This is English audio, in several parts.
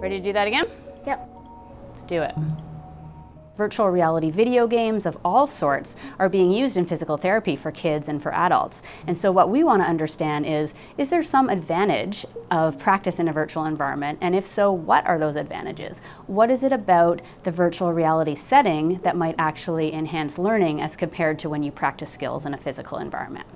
Ready to do that again? Yep. Let's do it. Virtual reality video games of all sorts are being used in physical therapy for kids and for adults. And so what we want to understand is, is there some advantage of practice in a virtual environment? And if so, what are those advantages? What is it about the virtual reality setting that might actually enhance learning as compared to when you practice skills in a physical environment?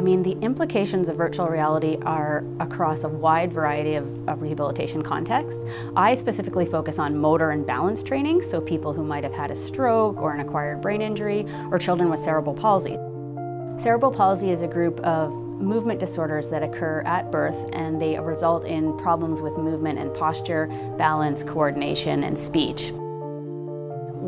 I mean, the implications of virtual reality are across a wide variety of, of, rehabilitation contexts. I specifically focus on motor and balance training, so people who might have had a stroke or an acquired brain injury, or children with cerebral palsy. Cerebral palsy is a group of movement disorders that occur at birth and they result in problems with movement and posture, balance, coordination, and speech.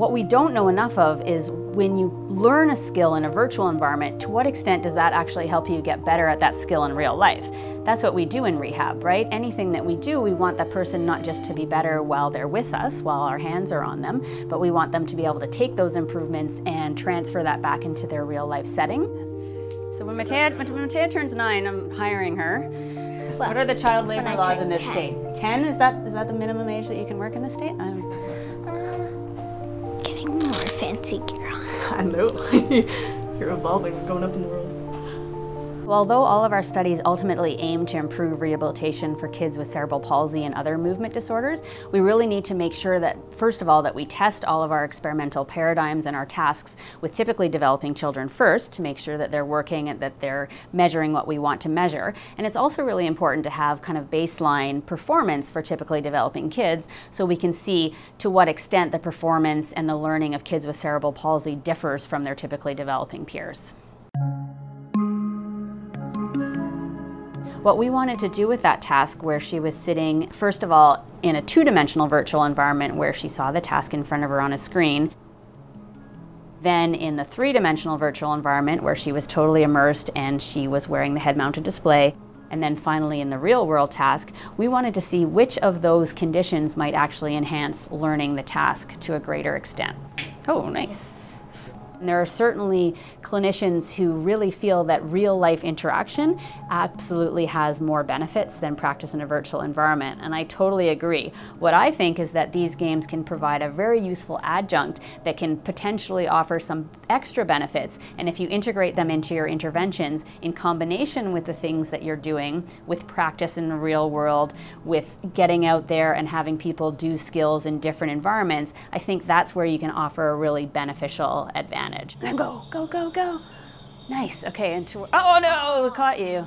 What we don't know enough of is when you learn a skill in a virtual environment, to what extent does that actually help you get better at that skill in real life? That's what we do in rehab, right? Anything that we do, we want that person not just to be better while they're with us, while our hands are on them, but we want them to be able to take those improvements and transfer that back into their real life setting. So when Matea, when Matea turns nine, I'm hiring her. Well, what are the child labor laws in this 10. state? Ten? Is that is that the minimum age that you can work in this state? I'm, fancy. I know. You're evolving, going up in the world. Although all of our studies ultimately aim to improve rehabilitation for kids with cerebral palsy and other movement disorders, we really need to make sure that, first of all, that we test all of our experimental paradigms and our tasks with typically developing children first to make sure that they're working and that they're measuring what we want to measure. And it's also really important to have kind of baseline performance for typically developing kids so we can see to what extent the performance and the learning of kids with cerebral palsy differs from their typically developing peers. What we wanted to do with that task where she was sitting, first of all, in a two-dimensional virtual environment where she saw the task in front of her on a screen, then in the three-dimensional virtual environment where she was totally immersed and she was wearing the head-mounted display, and then finally in the real world task, we wanted to see which of those conditions might actually enhance learning the task to a greater extent. Oh, nice. And there are certainly clinicians who really feel that real life interaction absolutely has more benefits than practice in a virtual environment, and I totally agree. What I think is that these games can provide a very useful adjunct that can potentially offer some extra benefits, and if you integrate them into your interventions in combination with the things that you're doing with practice in the real world, with getting out there and having people do skills in different environments, I think that's where you can offer a really beneficial advantage advantage. And go, go, go, go. Nice. Okay, into oh no, caught you.